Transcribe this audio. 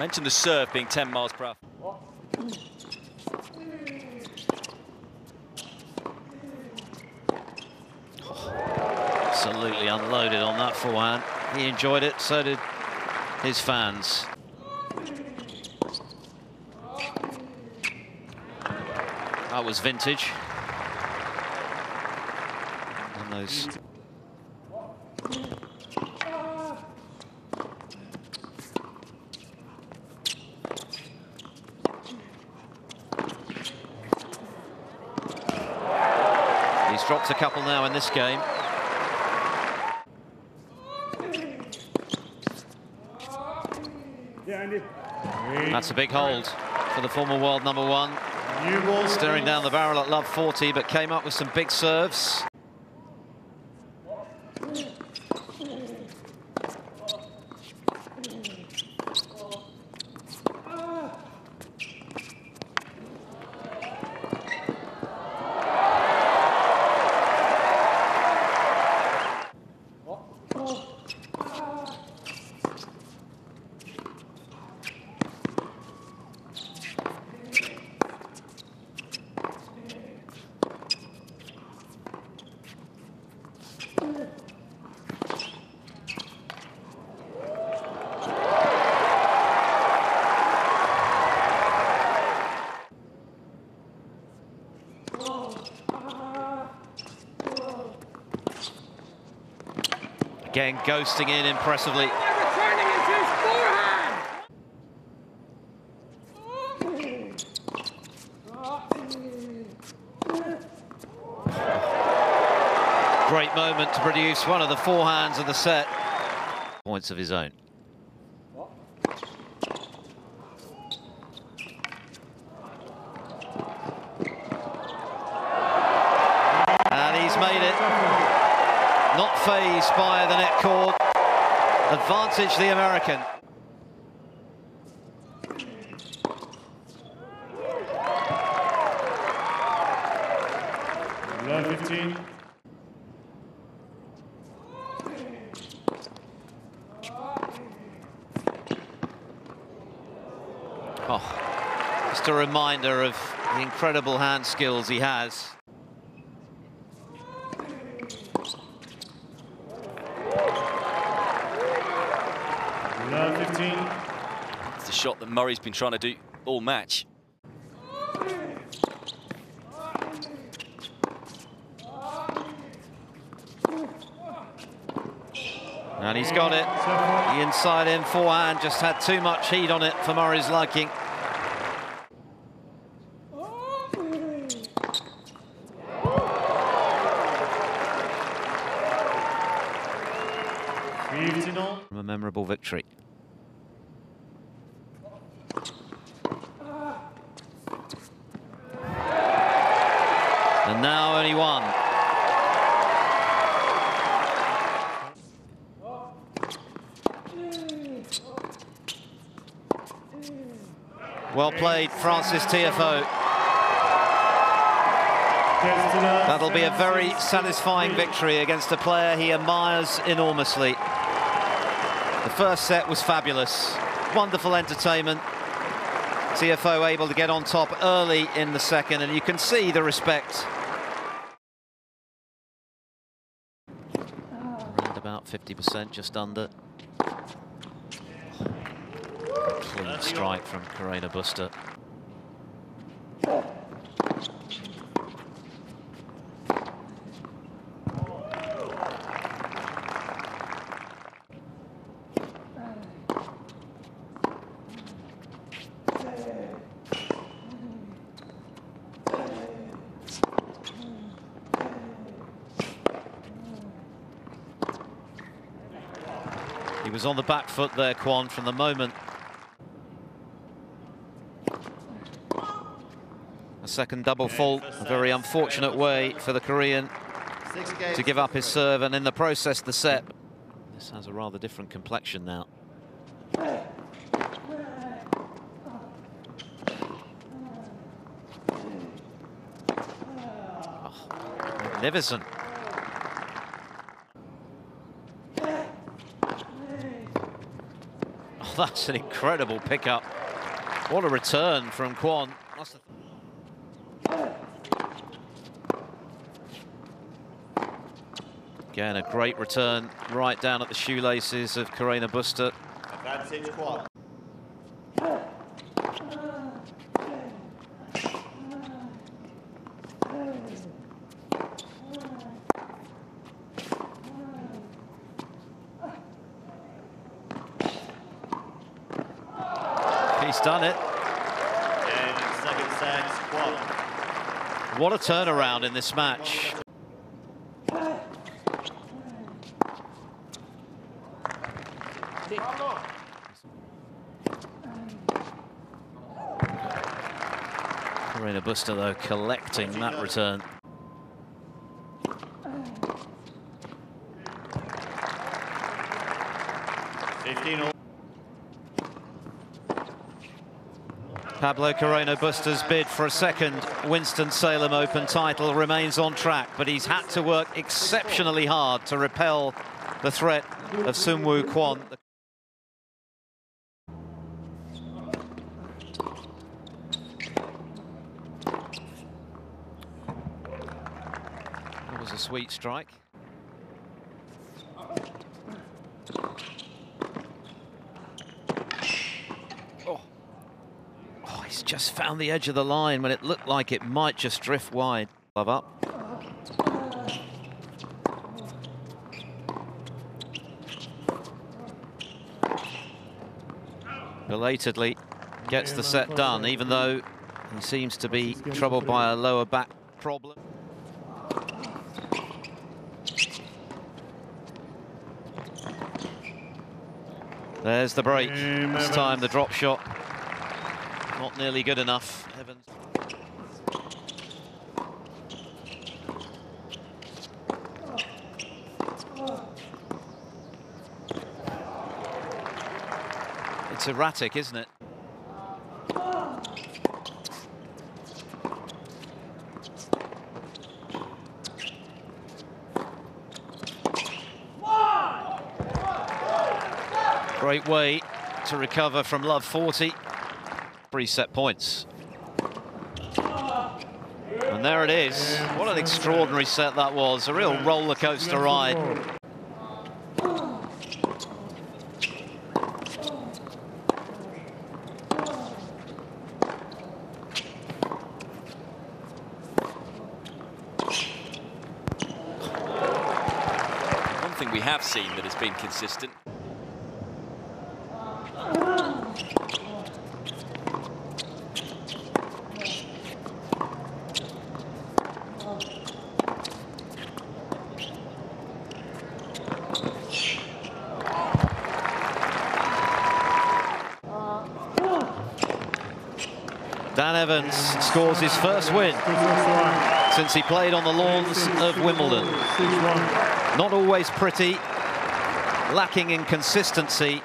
mentioned the serve being 10 miles per hour. Absolutely unloaded on that forehand. He enjoyed it, so did his fans. That was vintage. And those He's dropped a couple now in this game. That's a big hold for the former world number one. Staring down the barrel at love 40, but came up with some big serves. Again, ghosting in impressively. Great moment to produce one of the forehands of the set. Points of his own. And he's made it. Not phased by the net cord. Advantage the American. Love 15. Oh, just a reminder of the incredible hand skills he has. Love 15. It's the shot that Murray's been trying to do all match. And he's got it. The inside in forehand just had too much heat on it for Murray's liking. From a memorable victory. And now only one. Well played, Francis Tiafoe. That'll be a very satisfying victory against a player he admires enormously. The first set was fabulous. Wonderful entertainment. Tiafoe able to get on top early in the second, and you can see the respect. Around about 50%, just under. Clean strike from Carreno Busta. He was on the back foot there, Kwon, from the moment. Second double fault, a very unfortunate way for the Korean to give up his serve, and in the process, the set. This has a rather different complexion now. Oh, magnificent. that's an incredible pickup. What a return from Kwon. That's the- Again, a great return right down at the shoelaces of Carreno Busta. Advantage Kwon. He's done it. Again, second set, Kwon. What a turnaround in this match. Carreno Busta, though, collecting that return. Fifteen. Pablo Carreno Busta's bid for a second Winston-Salem Open title remains on track, but he's had to work exceptionally hard to repel the threat of Soonwoo Kwon. Sweet strike. Oh. Oh, he's just found the edge of the line when it looked like it might just drift wide. Love up. Belatedly gets the set done, even though he seems to be troubled by a lower back problem. There's the break. Game This Evans. time the drop shot not nearly good enough. Evans. It's erratic, isn't it? Great way to recover from love 40. Three set points. And there it is. What an extraordinary set that was. A real roller coaster ride. One thing we have seen that has been consistent. Dan Evans scores his first win since he played on the lawns of Wimbledon. Not always pretty, lacking in consistency,